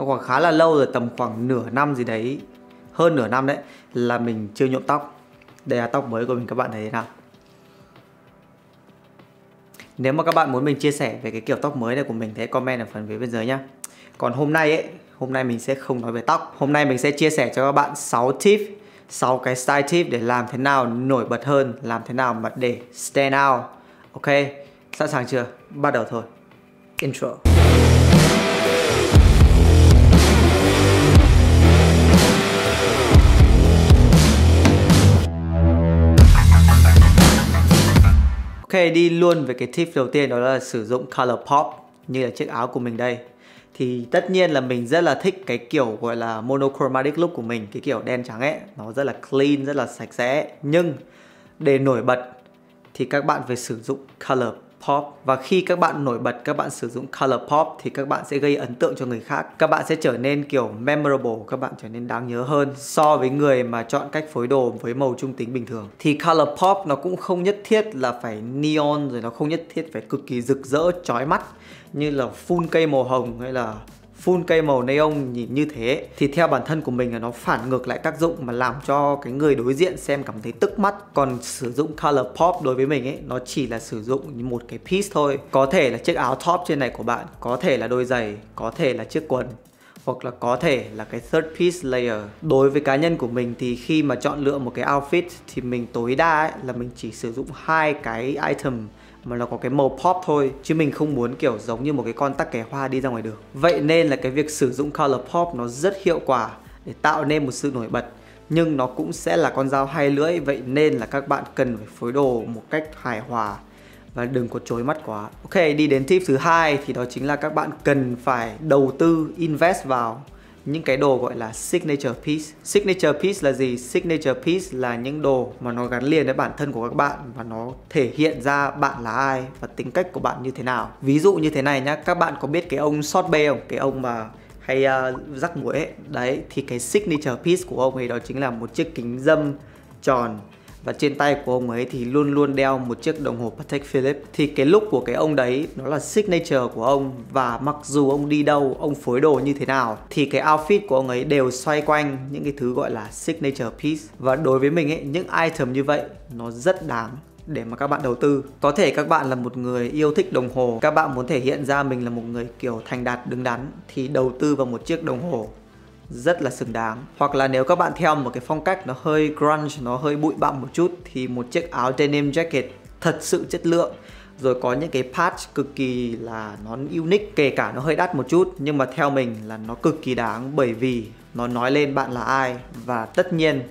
nó khoảng khá là lâu rồi, tầm khoảng nửa năm gì đấy. Hơn nửa năm đấy là mình chưa nhuộm tóc. Đây là tóc mới của mình, các bạn thấy thế nào? Nếu mà các bạn muốn mình chia sẻ về cái kiểu tóc mới này của mình thì comment ở phần phía bên dưới nhá. Còn hôm nay ấy, hôm nay mình sẽ không nói về tóc. Hôm nay mình sẽ chia sẻ cho các bạn 6 tip 6 cái style tip để làm thế nào nổi bật hơn, làm thế nào mà để stand out. Ok, sẵn sàng chưa? Bắt đầu thôi. Intro. Ok, đi luôn về cái tip đầu tiên đó là sử dụng color pop như là chiếc áo của mình đây. Thì tất nhiên là mình rất là thích cái kiểu gọi là monochromatic look của mình, cái kiểu đen trắng ấy, nó rất là clean, rất là sạch sẽ. Nhưng để nổi bật thì các bạn phải sử dụng color pop. Và khi các bạn nổi bật, các bạn sử dụng color pop thì các bạn sẽ gây ấn tượng cho người khác. Các bạn sẽ trở nên kiểu memorable, các bạn trở nên đáng nhớ hơn so với người mà chọn cách phối đồ với màu trung tính bình thường. Thì color pop nó cũng không nhất thiết là phải neon, rồi nó không nhất thiết phải cực kỳ rực rỡ, chói mắt như là full cây màu hồng hay là full cây màu neon nhìn như thế thì theo bản thân của mình là nó phản ngược lại tác dụng mà làm cho cái người đối diện xem cảm thấy tức mắt. Còn sử dụng color pop đối với mình ấy nó chỉ là sử dụng như một cái piece thôi. Có thể là chiếc áo top trên này của bạn có thể là đôi giày có thể là chiếc quần hoặc là có thể là cái third piece layer. Đối với cá nhân của mình thì khi mà chọn lựa một cái outfit thì mình tối đa ấy, là mình chỉ sử dụng hai cái item mà nó có cái màu pop thôi, chứ mình không muốn kiểu giống như một cái con tắc kè hoa đi ra ngoài đường. Vậy nên là cái việc sử dụng color pop nó rất hiệu quả để tạo nên một sự nổi bật, nhưng nó cũng sẽ là con dao hai lưỡi. Vậy nên là các bạn cần phải phối đồ một cách hài hòa và đừng có chối mắt quá. Ok, đi đến tip thứ hai thì đó chính là các bạn cần phải đầu tư, invest vào những cái đồ gọi là signature piece. Signature piece là gì? Signature piece là những đồ mà nó gắn liền với bản thân của các bạn và nó thể hiện ra bạn là ai và tính cách của bạn như thế nào. Ví dụ như thế này nhá, các bạn có biết cái ông short bay không? Cái ông mà hay uh, rắc muối ấy. Đấy thì cái signature piece của ông ấy đó chính là một chiếc kính dâm tròn và trên tay của ông ấy thì luôn luôn đeo một chiếc đồng hồ Patek Philippe. Thì cái lúc của cái ông đấy, nó là signature của ông. Và mặc dù ông đi đâu, ông phối đồ như thế nào, thì cái outfit của ông ấy đều xoay quanh những cái thứ gọi là signature piece. Và đối với mình ấy, những item như vậy, nó rất đáng để mà các bạn đầu tư. Có thể các bạn là một người yêu thích đồng hồ. Các bạn muốn thể hiện ra mình là một người kiểu thành đạt, đứng đắn, thì đầu tư vào một chiếc đồng hồ rất là xứng đáng. Hoặc là nếu các bạn theo một cái phong cách nó hơi grunge, nó hơi bụi bặm một chút, thì một chiếc áo denim jacket thật sự chất lượng. Rồi có những cái patch cực kỳ là nó unique, kể cả nó hơi đắt một chút, nhưng mà theo mình là nó cực kỳ đáng bởi vì nó nói lên bạn là ai và tất nhiên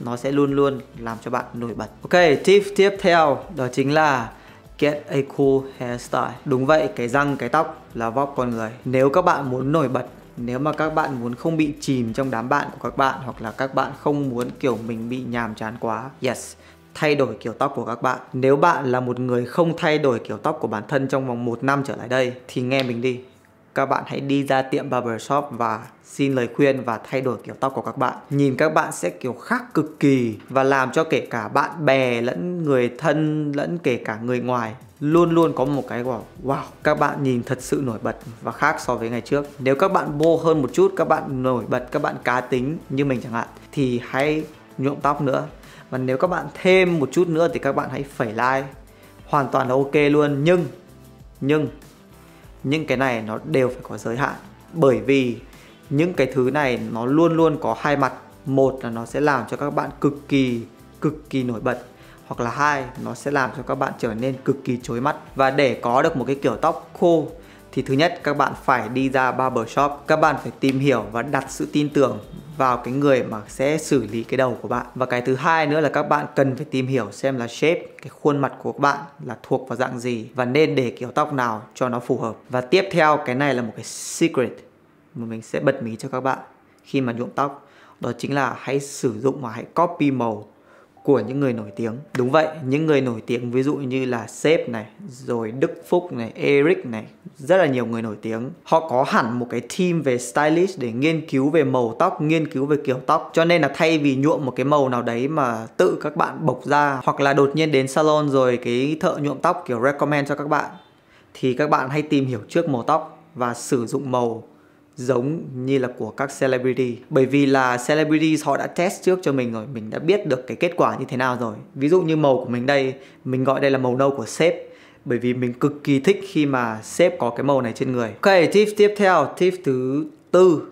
nó sẽ luôn luôn làm cho bạn nổi bật. Ok, tip tiếp theo, đó chính là get a cool hairstyle. Đúng vậy, cái răng, cái tóc là vóc con người. Nếu các bạn muốn nổi bật nếu mà các bạn muốn không bị chìm trong đám bạn của các bạn hoặc là các bạn không muốn, kiểu, mình bị nhàm chán quá, yes, thay đổi kiểu tóc của các bạn. Nếu bạn là một người không thay đổi kiểu tóc của bản thân trong vòng một năm trở lại đây, thì nghe mình đi các bạn hãy đi ra tiệm barbershop và xin lời khuyên và thay đổi kiểu tóc của các bạn. Nhìn các bạn sẽ kiểu khác cực kỳ và làm cho kể cả bạn bè lẫn người thân lẫn kể cả người ngoài luôn luôn có một cái wow, wow các bạn nhìn thật sự nổi bật và khác so với ngày trước. Nếu các bạn bô hơn một chút các bạn nổi bật các bạn cá tính như mình chẳng hạn thì hãy nhuộm tóc nữa. Và nếu các bạn thêm một chút nữa thì các bạn hãy phẩy like. Hoàn toàn là ok luôn. Nhưng nhưng những cái này nó đều phải có giới hạn. Bởi vì những cái thứ này nó luôn luôn có hai mặt. Một là nó sẽ làm cho các bạn cực kỳ cực kỳ nổi bật. Hoặc là hai, nó sẽ làm cho các bạn trở nên cực kỳ chói mắt. Và để có được một cái kiểu tóc khô thì thứ nhất, các bạn phải đi ra barbershop các bạn phải tìm hiểu và đặt sự tin tưởng vào cái người mà sẽ xử lý cái đầu của bạn. Và cái thứ hai nữa là các bạn cần phải tìm hiểu xem là shape, cái khuôn mặt của các bạn là thuộc vào dạng gì và nên để kiểu tóc nào cho nó phù hợp. Và tiếp theo, cái này là một cái secret mà mình sẽ bật mí cho các bạn khi mà nhuộm tóc. Đó chính là hãy sử dụng và hãy copy màu của những người nổi tiếng. Đúng vậy, những người nổi tiếng ví dụ như là Sếp này, rồi Đức Phúc này, Eric này, rất là nhiều người nổi tiếng. Họ có hẳn một cái team về stylist để nghiên cứu về màu tóc, nghiên cứu về kiểu tóc. Cho nên là thay vì nhuộm một cái màu nào đấy mà tự các bạn bộc ra hoặc là đột nhiên đến salon rồi cái thợ nhuộm tóc kiểu recommend cho các bạn thì các bạn hãy tìm hiểu trước màu tóc và sử dụng màu giống như là của các celebrity. Bởi vì là celebrities họ đã test trước cho mình rồi, mình đã biết được cái kết quả như thế nào rồi. Ví dụ như màu của mình đây, mình gọi đây là màu nâu của sếp. Bởi vì mình cực kỳ thích khi mà sếp có cái màu này trên người. Ok, tip tiếp theo, tip thứ tư.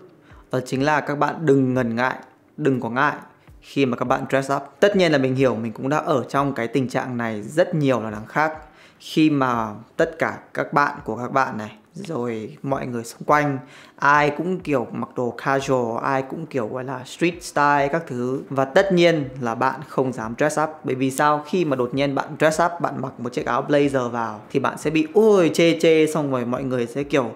Đó chính là các bạn đừng ngần ngại, đừng có ngại khi mà các bạn dress up. Tất nhiên là mình hiểu, mình cũng đã ở trong cái tình trạng này rất nhiều là đằng khác. Khi mà tất cả các bạn của các bạn này rồi mọi người xung quanh, ai cũng kiểu mặc đồ casual, ai cũng kiểu, gọi là, street style các thứ. Và tất nhiên là bạn không dám dress up. Bởi vì sao? Khi mà đột nhiên bạn dress up, bạn mặc một chiếc áo blazer vào thì bạn sẽ bị, ôi, chê chê, xong rồi mọi người sẽ kiểu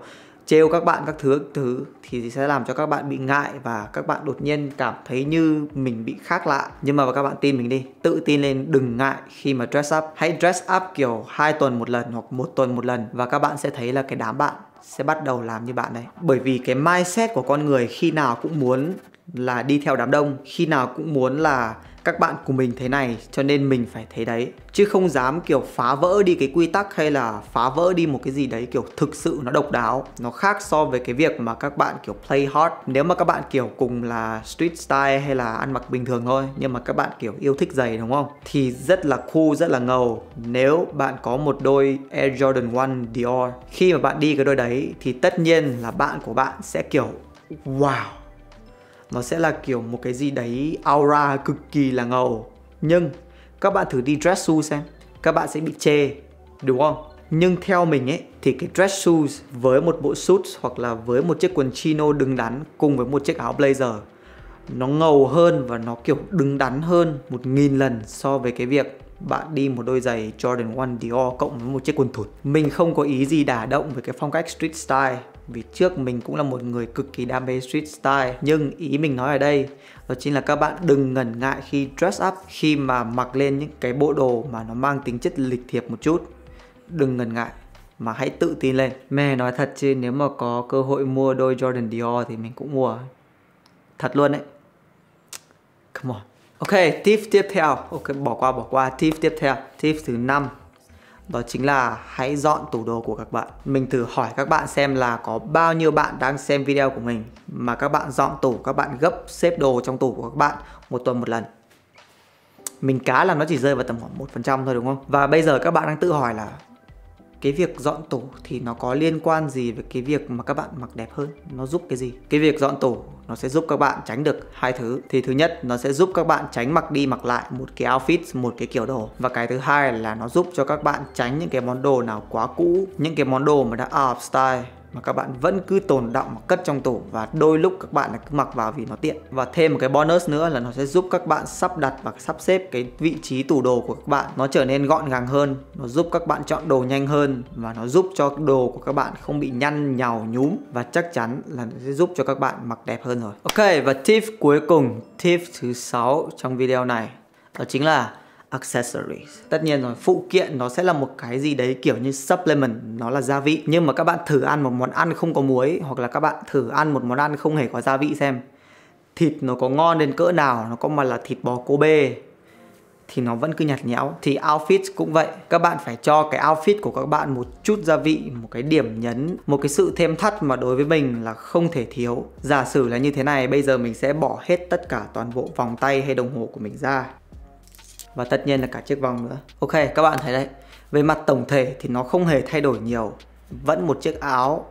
trêu các bạn các thứ các thứ thì sẽ làm cho các bạn bị ngại và các bạn đột nhiên cảm thấy như mình bị khác lạ. Nhưng mà các bạn tin mình đi, tự tin lên, đừng ngại khi mà dress up. Hãy dress up kiểu hai tuần một lần hoặc một tuần một lần và các bạn sẽ thấy là cái đám bạn sẽ bắt đầu làm như bạn đấy bởi vì cái mindset của con người khi nào cũng muốn là đi theo đám đông, khi nào cũng muốn là các bạn của mình thế này, cho nên mình phải thế đấy. Chứ không dám, kiểu, phá vỡ đi cái quy tắc hay là phá vỡ đi một cái gì đấy, kiểu, thực sự nó độc đáo. Nó khác so với cái việc mà các bạn, kiểu, play hard. Nếu mà các bạn, kiểu, cùng là street style hay là ăn mặc bình thường thôi, nhưng mà các bạn, kiểu, yêu thích giày, đúng không? Thì rất là cool, rất là ngầu. Nếu bạn có một đôi Air Jordan 1 Dior, khi mà bạn đi cái đôi đấy, thì tất nhiên là bạn của bạn sẽ, kiểu, wow nó sẽ là kiểu một cái gì đấy aura cực kỳ là ngầu. Nhưng, các bạn thử đi dress shoes xem. Các bạn sẽ bị chê, đúng không? Nhưng theo mình ấy, thì cái dress shoes với một bộ suit hoặc là với một chiếc quần chino đứng đắn cùng với một chiếc áo blazer, nó ngầu hơn và nó kiểu đứng đắn hơn một nghìn lần so với cái việc bạn đi một đôi giày Jordan 1 Dior cộng với một chiếc quần thụt. Mình không có ý gì đả động với cái phong cách street style vì trước mình cũng là một người cực kỳ đam mê street style, nhưng ý mình nói ở đây, đó chính là các bạn đừng ngần ngại khi dress up khi mà mặc lên những cái bộ đồ mà nó mang tính chất lịch thiệp một chút. Đừng ngần ngại, mà hãy tự tin lên. Mẹ nói thật chứ, nếu mà có cơ hội mua đôi Jordan Dior thì mình cũng mua. Thật luôn đấy. Come on. Ok, tip tiếp theo. Ok, bỏ qua bỏ qua. Tip tiếp theo. Tip thứ năm đó chính là hãy dọn tủ đồ của các bạn. Mình thử hỏi các bạn xem là có bao nhiêu bạn đang xem video của mình mà các bạn dọn tủ, các bạn gấp xếp đồ trong tủ của các bạn một tuần một lần. Mình cá là nó chỉ rơi vào tầm khoảng một phần trăm thôi, đúng không? Và bây giờ các bạn đang tự hỏi là cái việc dọn tủ thì nó có liên quan gì với cái việc mà các bạn mặc đẹp hơn? Nó giúp cái gì? Cái việc dọn tủ nó sẽ giúp các bạn tránh được hai thứ. Thì thứ nhất, nó sẽ giúp các bạn tránh mặc đi mặc lại một cái outfit, một cái kiểu đồ. Và cái thứ hai là nó giúp cho các bạn tránh những cái món đồ nào quá cũ, những cái món đồ mà đã out of style mà các bạn vẫn cứ tồn động mà cất trong tủ. Và đôi lúc các bạn là cứ mặc vào vì nó tiện. Và thêm một cái bonus nữa là nó sẽ giúp các bạn sắp đặt và sắp xếp cái vị trí tủ đồ của các bạn. Nó trở nên gọn gàng hơn, nó giúp các bạn chọn đồ nhanh hơn và nó giúp cho đồ của các bạn không bị nhăn, nhào, nhúm. Và chắc chắn là nó sẽ giúp cho các bạn mặc đẹp hơn rồi. Ok, và tip cuối cùng, tip thứ sáu trong video này, đó chính là accessories. Tất nhiên rồi, phụ kiện nó sẽ là một cái gì đấy kiểu như supplement, nó là gia vị. Nhưng mà các bạn thử ăn một món ăn không có muối, hoặc là các bạn thử ăn một món ăn không hề có gia vị xem. Thịt nó có ngon đến cỡ nào, nó có mà là thịt bò Kobe thì nó vẫn cứ nhạt nhẽo. Thì outfit cũng vậy, các bạn phải cho cái outfit của các bạn một chút gia vị, một cái điểm nhấn, một cái sự thêm thắt mà đối với mình là không thể thiếu. Giả sử là như thế này, bây giờ mình sẽ bỏ hết tất cả toàn bộ vòng tay hay đồng hồ của mình ra và tất nhiên là cả chiếc vòng nữa. Ok, các bạn thấy đấy. Về mặt tổng thể thì nó không hề thay đổi nhiều. Vẫn một chiếc áo,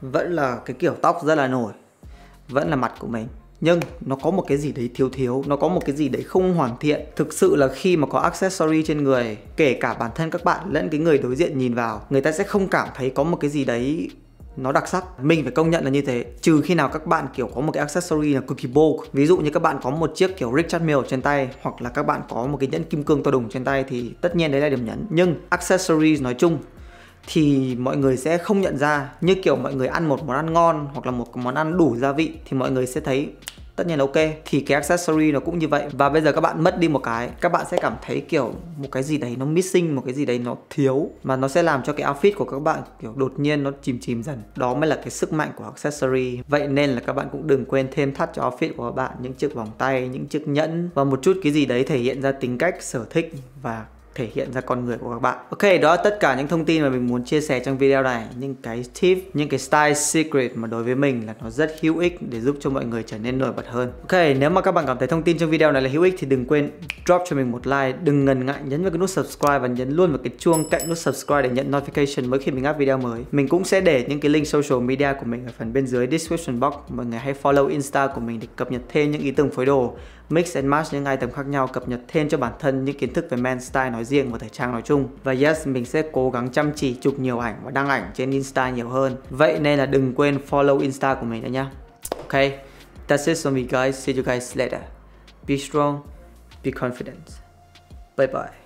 vẫn là cái kiểu tóc rất là nổi, vẫn là mặt của mình. Nhưng nó có một cái gì đấy thiếu thiếu, nó có một cái gì đấy không hoàn thiện. Thực sự là khi mà có accessory trên người, kể cả bản thân các bạn lẫn cái người đối diện nhìn vào, người ta sẽ không cảm thấy có một cái gì đấy nó đặc sắc. Mình phải công nhận là như thế. Trừ khi nào các bạn, kiểu, có một cái accessory là cực kỳ bold. Ví dụ như các bạn có một chiếc, kiểu, Richard Mille trên tay, hoặc là các bạn có một cái nhẫn kim cương to đùng trên tay, thì tất nhiên đấy là điểm nhấn. Nhưng accessories nói chung thì mọi người sẽ không nhận ra. Như kiểu mọi người ăn một món ăn ngon hoặc là một món ăn đủ gia vị, thì mọi người sẽ thấy tất nhiên là ok, thì cái accessory nó cũng như vậy. Và bây giờ các bạn mất đi một cái, các bạn sẽ cảm thấy kiểu một cái gì đấy nó missing, một cái gì đấy nó thiếu. Mà nó sẽ làm cho cái outfit của các bạn kiểu đột nhiên nó chìm chìm dần. Đó mới là cái sức mạnh của accessory. Vậy nên là các bạn cũng đừng quên thêm thắt cho outfit của các bạn những chiếc vòng tay, những chiếc nhẫn và một chút cái gì đấy thể hiện ra tính cách, sở thích và thể hiện ra con người của các bạn. Ok, đó là tất cả những thông tin mà mình muốn chia sẻ trong video này, những cái tip, những cái style secret mà đối với mình là nó rất hữu ích để giúp cho mọi người trở nên nổi bật hơn. Ok, nếu mà các bạn cảm thấy thông tin trong video này là hữu ích thì đừng quên drop cho mình một like, đừng ngần ngại nhấn vào cái nút subscribe và nhấn luôn vào cái chuông cạnh nút subscribe để nhận notification mỗi khi mình up video mới. Mình cũng sẽ để những cái link social media của mình ở phần bên dưới description box. Mọi người hãy follow Insta của mình để cập nhật thêm những ý tưởng phối đồ, mix and match những item khác nhau, cập nhật thêm cho bản thân những kiến thức về men style nói riêng và thời trang nói chung. Và yes, mình sẽ cố gắng chăm chỉ chụp nhiều ảnh và đăng ảnh trên Insta nhiều hơn. Vậy nên là đừng quên follow Insta của mình nữa nhá. Ok, that's it for me guys. See you guys later. Be strong, be confident. Bye bye.